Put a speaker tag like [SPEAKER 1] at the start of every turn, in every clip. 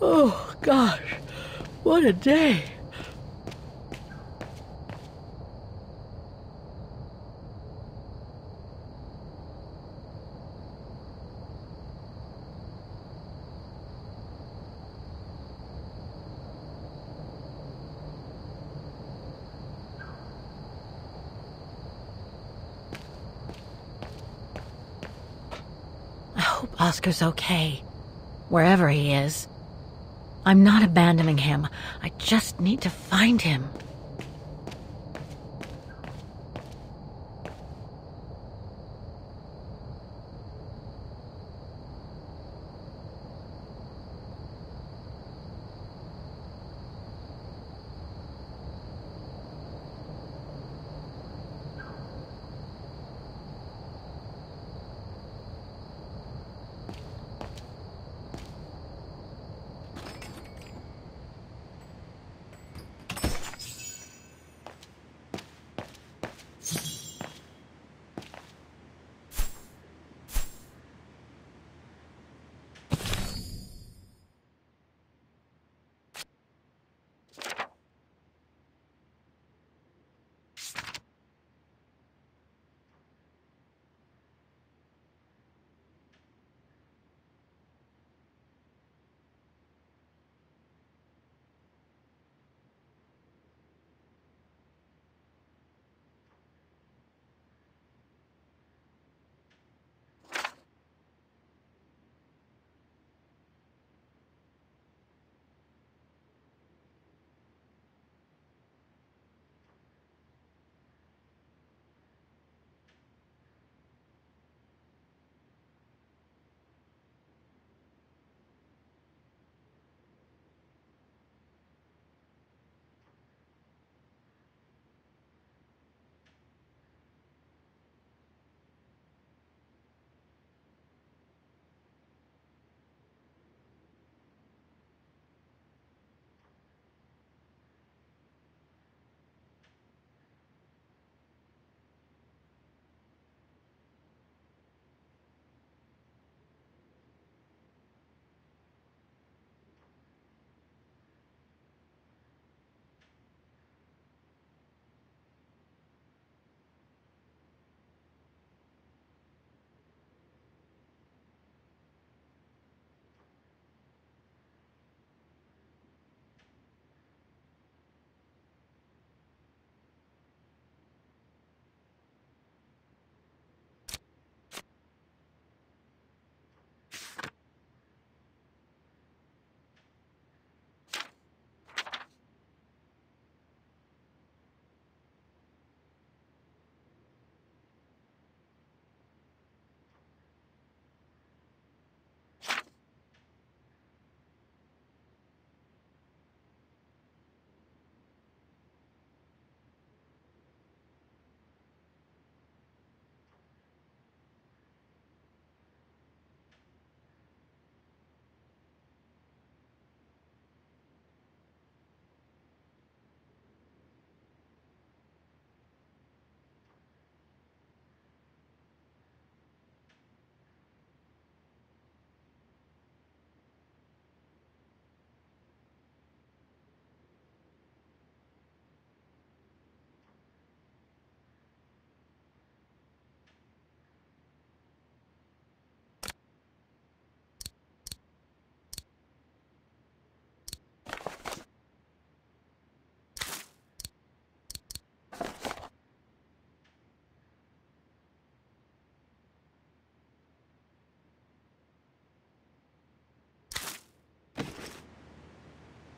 [SPEAKER 1] Oh, gosh. What a day.
[SPEAKER 2] I hope Oscar's okay, wherever he is. I'm not abandoning him. I just need to find him.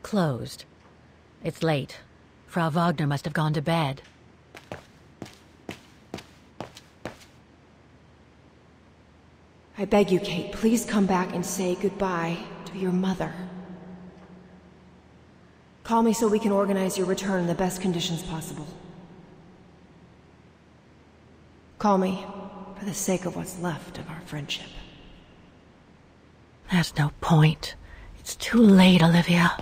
[SPEAKER 2] Closed. It's late. Frau Wagner must have gone to bed.
[SPEAKER 3] I beg you, Kate, please come back and say goodbye to your mother. Call me so we can organize your return in the best conditions possible. Call me for the sake of what's left of our friendship.
[SPEAKER 2] There's no point. It's too late, Olivia.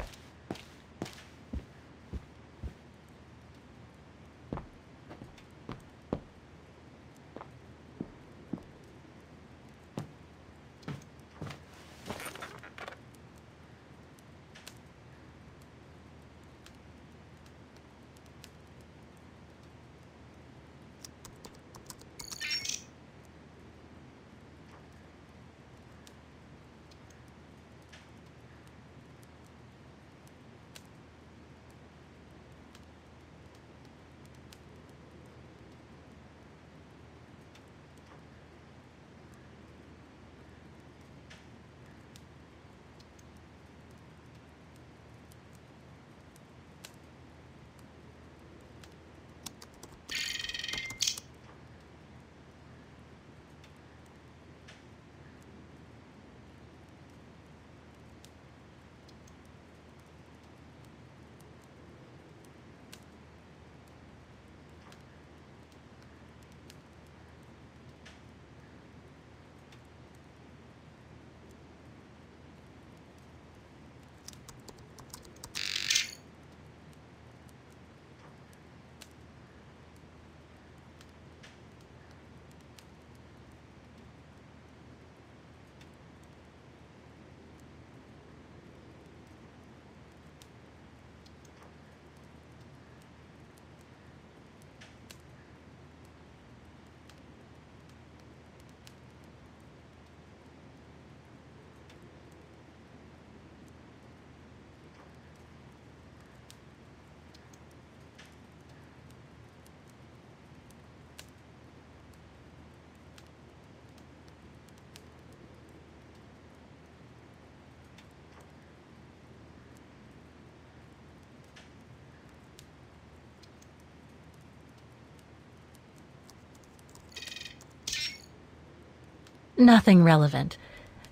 [SPEAKER 2] Nothing relevant.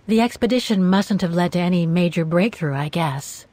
[SPEAKER 2] The expedition mustn't have led to any major breakthrough, I guess.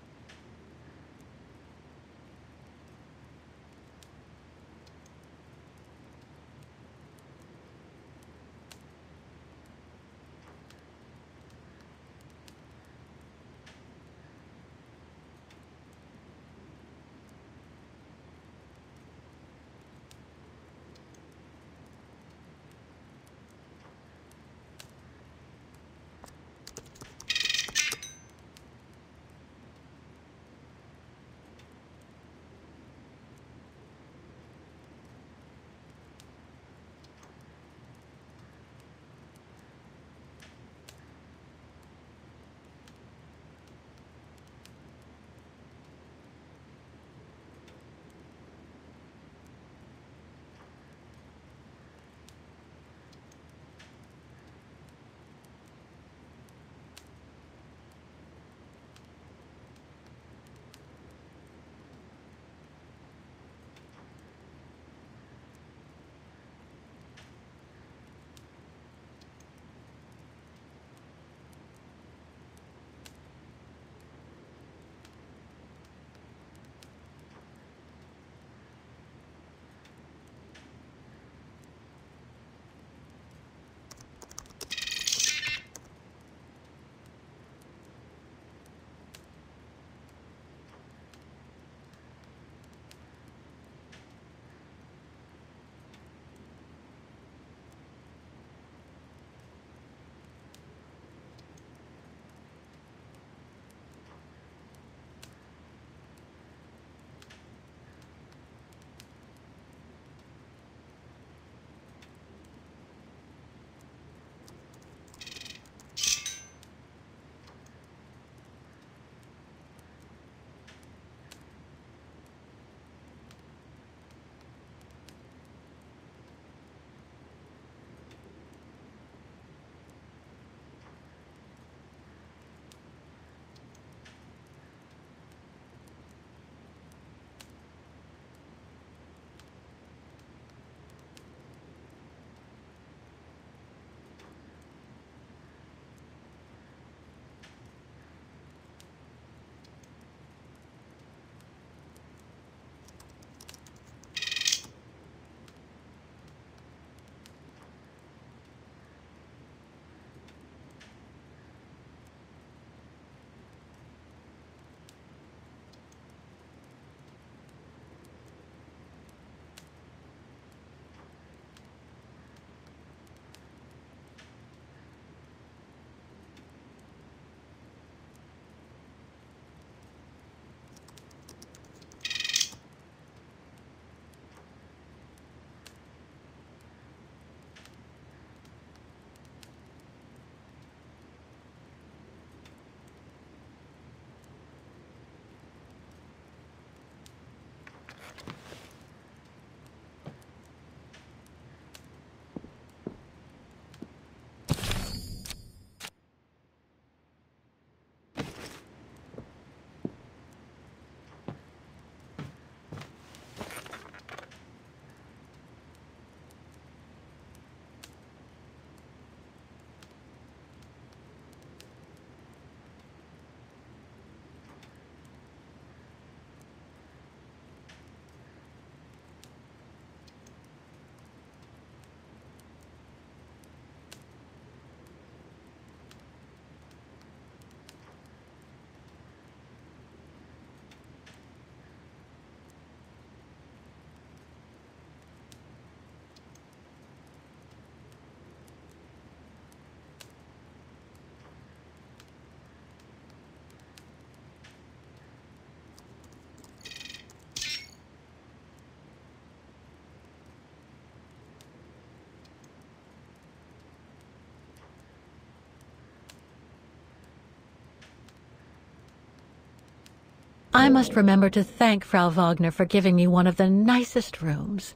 [SPEAKER 2] I must remember to thank Frau Wagner for giving me one of the nicest rooms.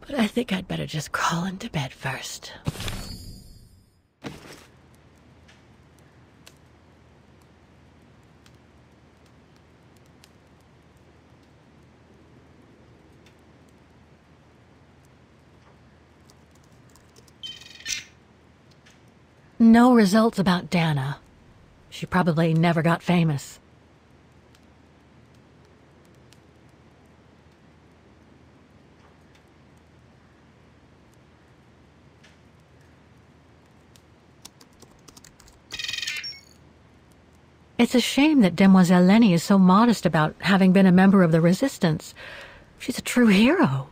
[SPEAKER 2] But I think I'd better just crawl into bed first. No results about Dana. She probably never got famous. It's a shame that Demoiselle Lenny is so modest about having been a member of the Resistance. She's a true hero.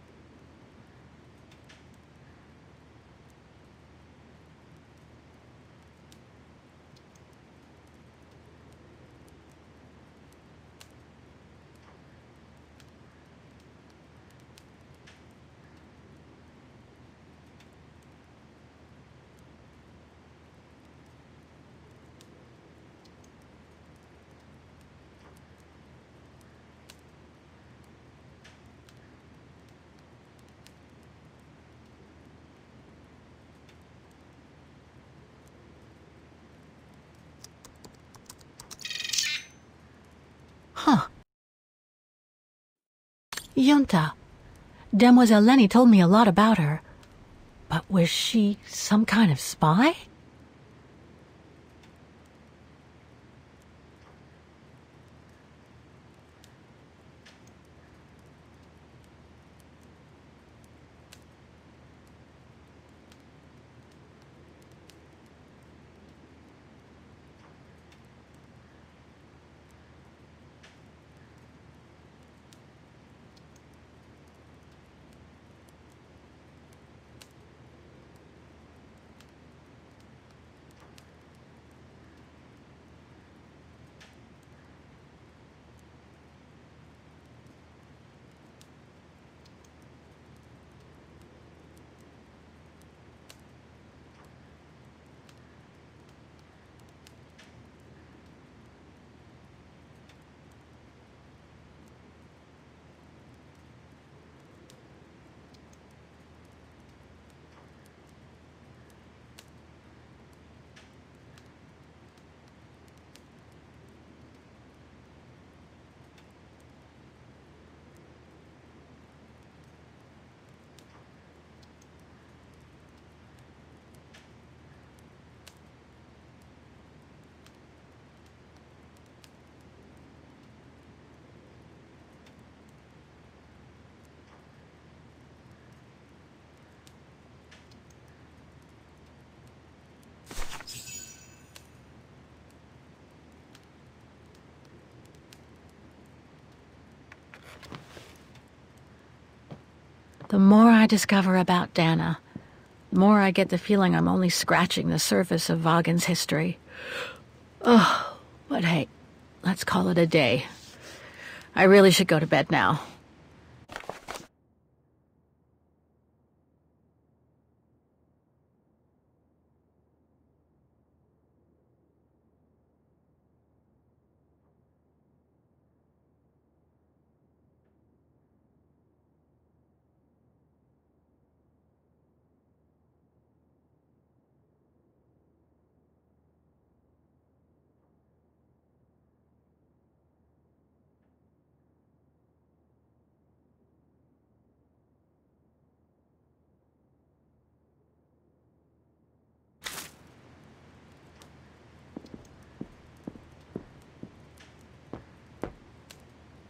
[SPEAKER 2] Yunta. Demoiselle Lenny told me a lot about her. But was she some kind of spy? The more I discover about Dana, the more I get the feeling I'm only scratching the surface of Vaghen's history. Oh, but hey, let's call it a day. I really should go to bed now.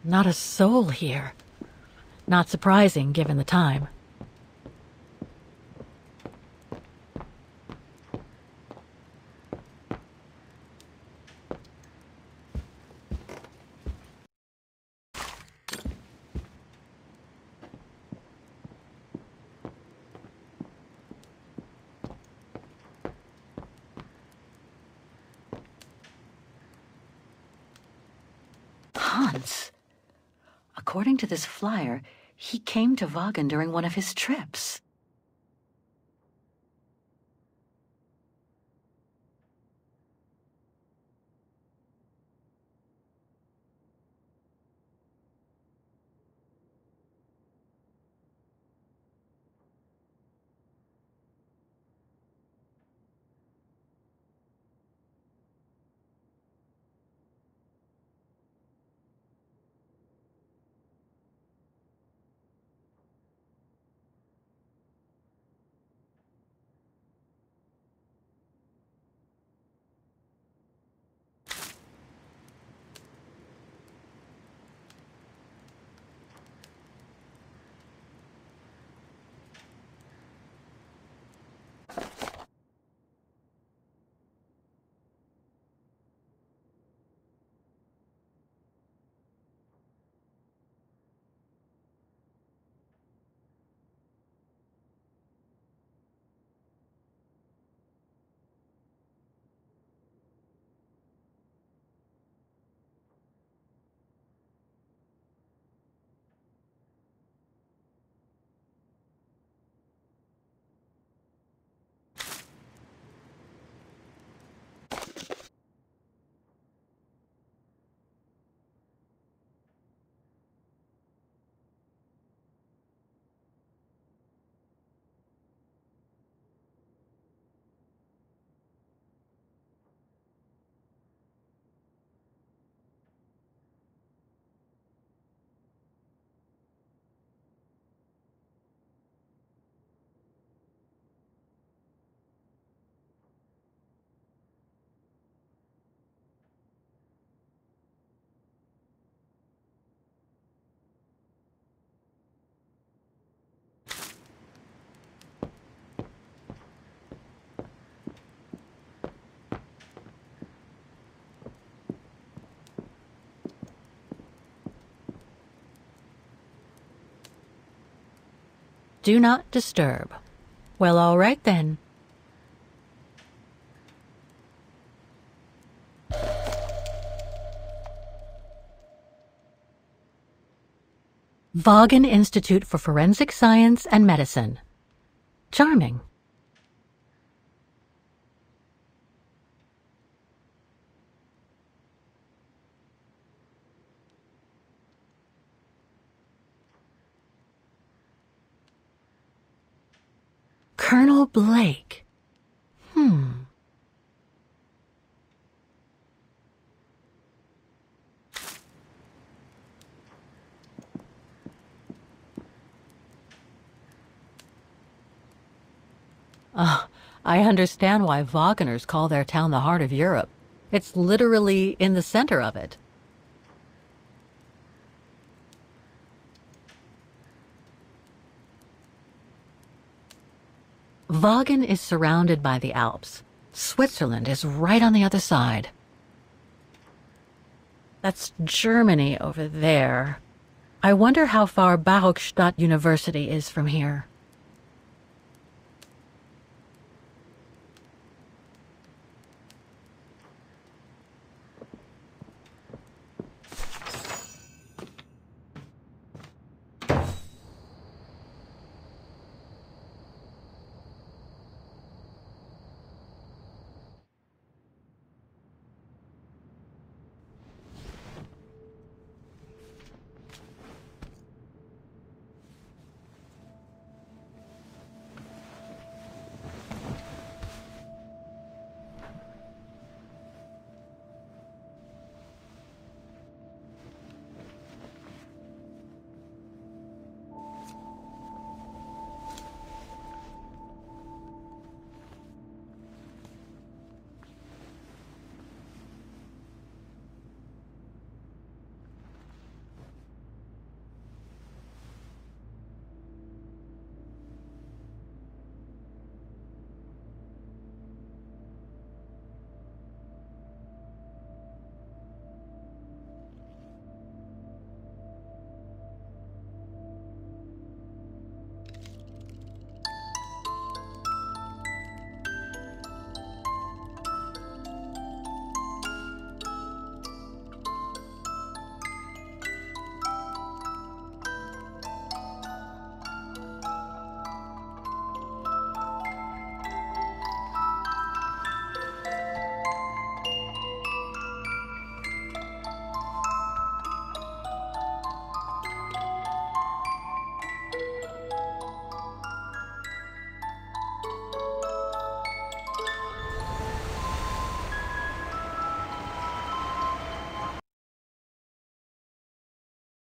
[SPEAKER 2] Not a soul here. Not surprising, given the time. Hans. According to this flyer, he came to Vaghen during one of his trips. Do not disturb. Well, all right then. Vaghen Institute for Forensic Science and Medicine. Charming. Colonel Blake. Hmm. Oh, I understand why Vagheners call their town the heart of Europe. It's literally in the center of it. Vaghen is surrounded by the Alps. Switzerland is right on the other side. That's Germany over there. I wonder how far Barrockstadt University is from here.